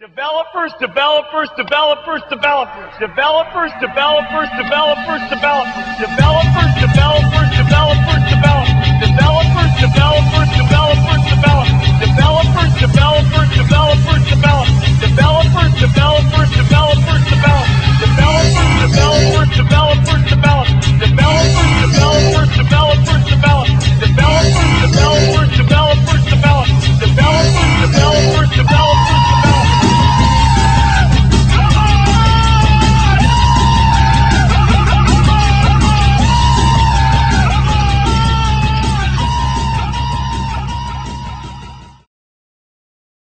Developers, developers, developers, developers, developers, developers, developers, developers, developers, developers,